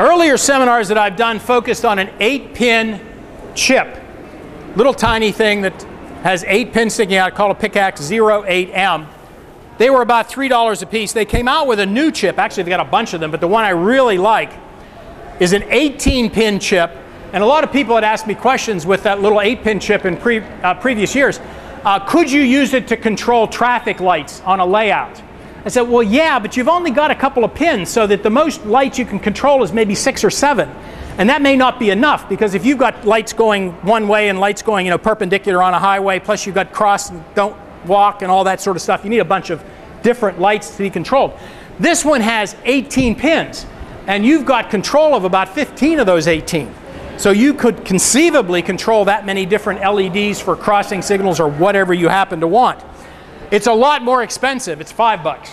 Earlier seminars that I've done focused on an 8-pin chip. Little tiny thing that has 8 pins sticking out called a PICAXE 08M. They were about $3 a piece. They came out with a new chip. Actually, they've got a bunch of them, but the one I really like is an 18-pin chip. And a lot of people had asked me questions with that little 8-pin chip in pre uh, previous years. Uh, could you use it to control traffic lights on a layout? I said, well, yeah, but you've only got a couple of pins so that the most lights you can control is maybe six or seven. And that may not be enough because if you've got lights going one way and lights going you know, perpendicular on a highway, plus you've got cross and don't walk and all that sort of stuff, you need a bunch of different lights to be controlled. This one has 18 pins and you've got control of about 15 of those 18. So you could conceivably control that many different LEDs for crossing signals or whatever you happen to want. It's a lot more expensive. It's five bucks.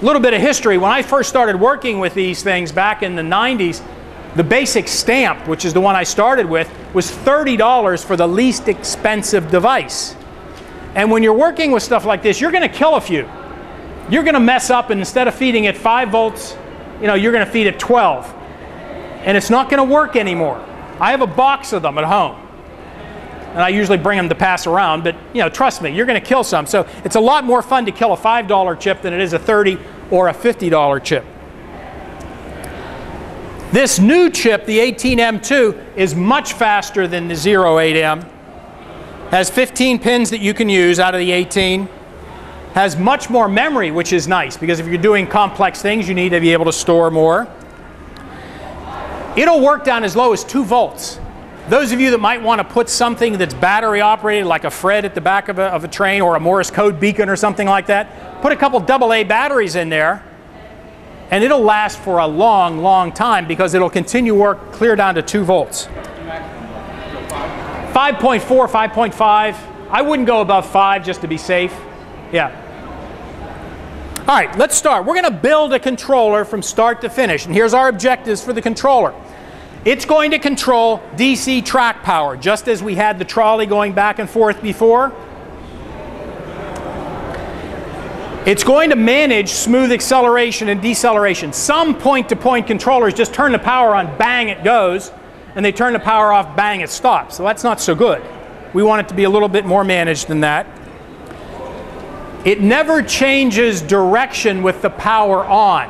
A little bit of history. When I first started working with these things back in the 90s, the basic stamp, which is the one I started with, was $30 for the least expensive device. And when you're working with stuff like this, you're going to kill a few. You're going to mess up, and instead of feeding it 5 volts, you know, you're going to feed it 12. And it's not going to work anymore. I have a box of them at home and I usually bring them to pass around, but you know, trust me, you're going to kill some. So it's a lot more fun to kill a $5 chip than it is a 30 or a $50 chip. This new chip, the 18M2, is much faster than the 08M. Has 15 pins that you can use out of the 18. Has much more memory, which is nice because if you're doing complex things, you need to be able to store more. It'll work down as low as 2 volts. Those of you that might want to put something that's battery operated, like a Fred at the back of a, of a train or a Morse code beacon or something like that, put a couple AA batteries in there and it'll last for a long, long time because it'll continue work clear down to 2 volts. 5.4, 5.5. I wouldn't go above 5 just to be safe. Yeah. All right, let's start. We're going to build a controller from start to finish. And here's our objectives for the controller. It's going to control DC track power, just as we had the trolley going back and forth before. It's going to manage smooth acceleration and deceleration. Some point-to-point -point controllers just turn the power on, bang, it goes, and they turn the power off, bang, it stops. So that's not so good. We want it to be a little bit more managed than that. It never changes direction with the power on.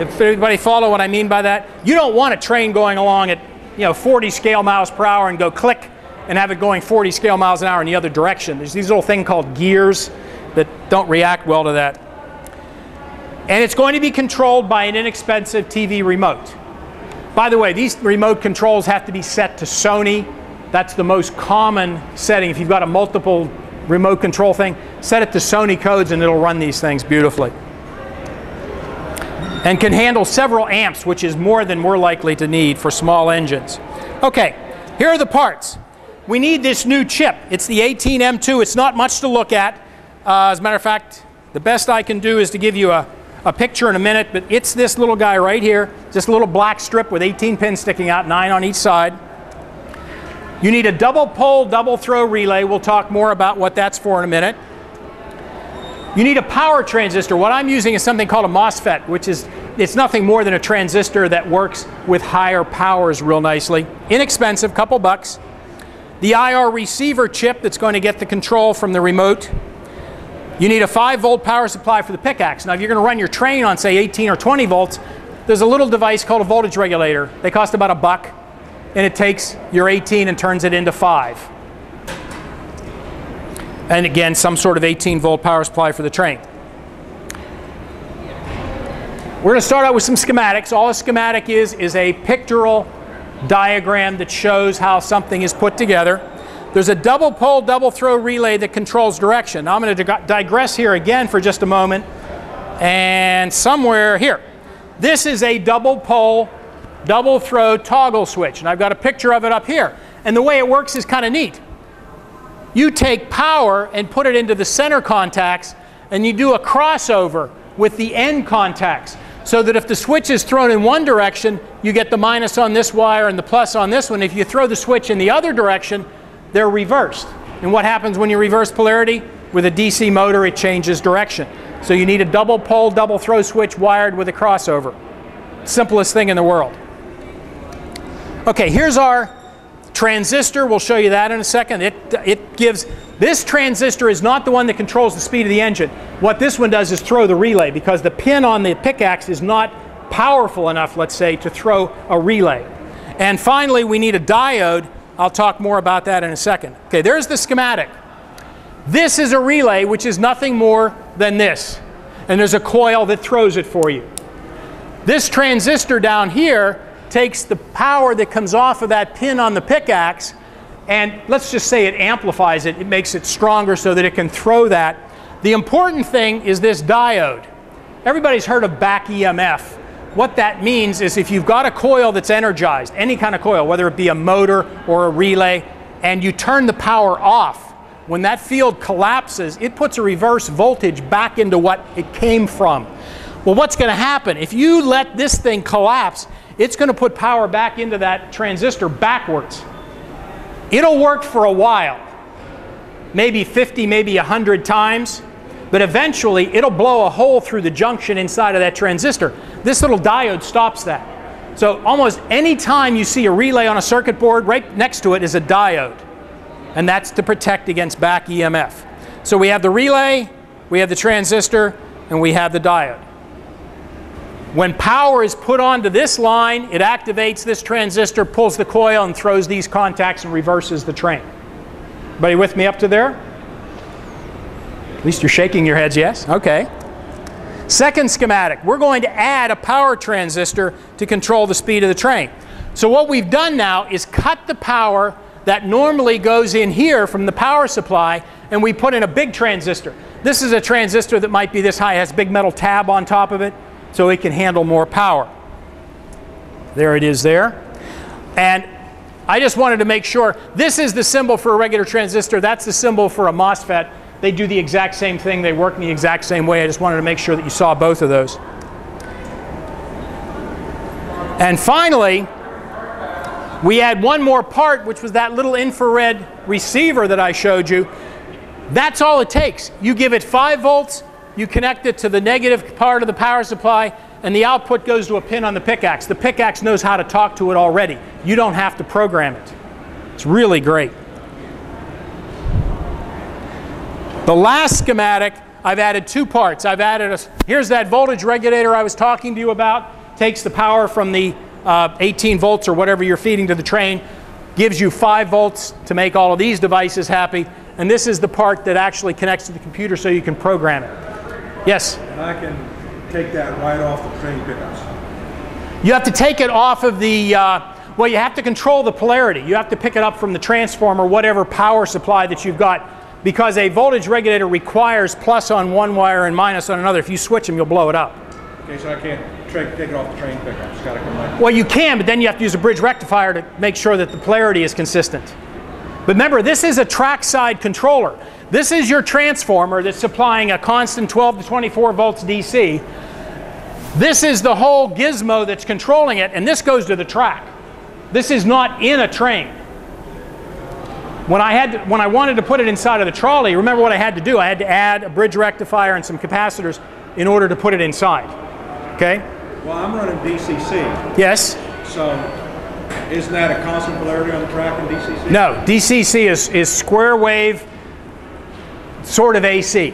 If anybody follow what I mean by that, you don't want a train going along at you know 40 scale miles per hour and go click and have it going 40 scale miles an hour in the other direction. There's these little thing called gears that don't react well to that. And it's going to be controlled by an inexpensive TV remote. By the way, these remote controls have to be set to Sony. That's the most common setting. If you've got a multiple remote control thing, set it to Sony codes and it'll run these things beautifully and can handle several amps, which is more than we're likely to need for small engines. Okay, here are the parts. We need this new chip. It's the 18M2. It's not much to look at. Uh, as a matter of fact, the best I can do is to give you a, a picture in a minute, but it's this little guy right here, this little black strip with 18 pins sticking out, nine on each side. You need a double pole, double throw relay. We'll talk more about what that's for in a minute. You need a power transistor. What I'm using is something called a MOSFET, which is it's nothing more than a transistor that works with higher powers real nicely. Inexpensive, couple bucks. The IR receiver chip that's going to get the control from the remote. You need a 5 volt power supply for the PICAXE. Now if you're going to run your train on say 18 or 20 volts, there's a little device called a voltage regulator. They cost about a buck and it takes your 18 and turns it into 5 and again some sort of 18 volt power supply for the train. We're going to start out with some schematics. All a schematic is is a pictorial diagram that shows how something is put together. There's a double pole, double throw relay that controls direction. Now I'm going to digress here again for just a moment. And somewhere here, this is a double pole, double throw toggle switch. And I've got a picture of it up here. And the way it works is kind of neat. You take power and put it into the center contacts and you do a crossover with the end contacts so that if the switch is thrown in one direction, you get the minus on this wire and the plus on this one. If you throw the switch in the other direction, they're reversed. And what happens when you reverse polarity? With a DC motor, it changes direction. So you need a double pole, double throw switch wired with a crossover. simplest thing in the world. Okay, here's our transistor. We'll show you that in a second. It, it gives, this transistor is not the one that controls the speed of the engine. What this one does is throw the relay because the pin on the PICAXE is not powerful enough, let's say, to throw a relay. And finally, we need a diode. I'll talk more about that in a second. Okay, there's the schematic. This is a relay, which is nothing more than this. And there's a coil that throws it for you. This transistor down here takes the power that comes off of that pin on the PICAXE and let's just say it amplifies it. It makes it stronger so that it can throw that. The important thing is this diode. Everybody's heard of back EMF. What that means is if you've got a coil that's energized, any kind of coil, whether it be a motor or a relay, and you turn the power off, when that field collapses, it puts a reverse voltage back into what it came from. Well, what's going to happen? If you let this thing collapse, it's going to put power back into that transistor backwards. It'll work for a while, maybe 50, maybe 100 times, but eventually it'll blow a hole through the junction inside of that transistor. This little diode stops that. So almost any time you see a relay on a circuit board, right next to it is a diode. And that's to protect against back EMF. So we have the relay, we have the transistor, and we have the diode. When power is put onto this line, it activates this transistor, pulls the coil, and throws these contacts and reverses the train. Everybody with me up to there? At least you're shaking your heads, yes? Okay. Second schematic, we're going to add a power transistor to control the speed of the train. So what we've done now is cut the power that normally goes in here from the power supply and we put in a big transistor. This is a transistor that might be this high, it has a big metal tab on top of it so it can handle more power. There it is there. And I just wanted to make sure, this is the symbol for a regular transistor, that's the symbol for a MOSFET. They do the exact same thing, they work in the exact same way. I just wanted to make sure that you saw both of those. And finally, we add one more part, which was that little infrared receiver that I showed you. That's all it takes. You give it 5 volts, you connect it to the negative part of the power supply, and the output goes to a pin on the PICAXE. The PICAXE knows how to talk to it already. You don't have to program it. It's really great. The last schematic, I've added two parts. I've added a, here's that voltage regulator I was talking to you about. Takes the power from the uh, 18 volts or whatever you're feeding to the train, gives you 5 volts to make all of these devices happy. And this is the part that actually connects to the computer so you can program it. Yes? And I can take that right off the train pickups. You have to take it off of the, uh, well, you have to control the polarity. You have to pick it up from the transformer, whatever power supply that you've got, because a voltage regulator requires plus on one wire and minus on another. If you switch them, you'll blow it up. Okay, so I can't take it off the train pickups. It's got to come right. Well, you can, but then you have to use a bridge rectifier to make sure that the polarity is consistent. But remember, this is a trackside controller. This is your transformer that's supplying a constant 12 to 24 volts DC. This is the whole gizmo that's controlling it, and this goes to the track. This is not in a train. When I, had to, when I wanted to put it inside of the trolley, remember what I had to do? I had to add a bridge rectifier and some capacitors in order to put it inside. Okay? Well, I'm running DCC. Yes? So isn't that a constant polarity on the track in DCC? No, DCC is, is square wave sort of AC.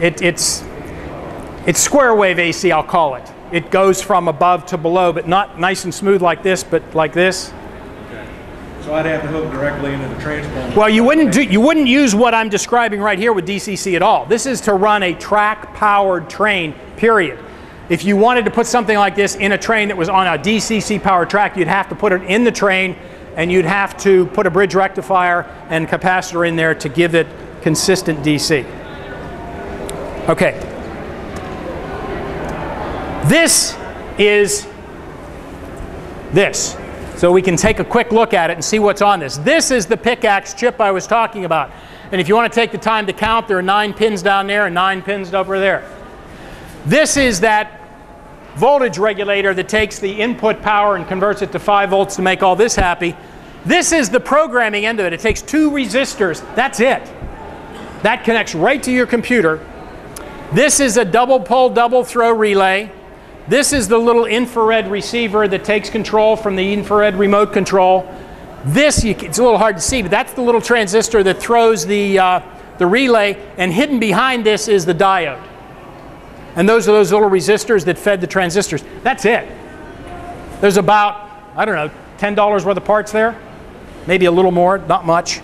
It, it's, it's square wave AC, I'll call it. It goes from above to below, but not nice and smooth like this, but like this. Okay. So I'd have to hook directly into the transformer. Well, you wouldn't, do, you wouldn't use what I'm describing right here with DCC at all. This is to run a track-powered train, period. If you wanted to put something like this in a train that was on a DCC powered track, you'd have to put it in the train and you'd have to put a bridge rectifier and capacitor in there to give it consistent DC. Okay. This is this. So we can take a quick look at it and see what's on this. This is the PICAXE chip I was talking about. And if you want to take the time to count, there are nine pins down there and nine pins over there. This is that voltage regulator that takes the input power and converts it to 5 volts to make all this happy. This is the programming end of it. It takes two resistors. That's it. That connects right to your computer. This is a double pole, double throw relay. This is the little infrared receiver that takes control from the infrared remote control. This, you, it's a little hard to see, but that's the little transistor that throws the, uh, the relay, and hidden behind this is the diode. And those are those little resistors that fed the transistors. That's it. There's about, I don't know, $10 worth of parts there, maybe a little more, not much.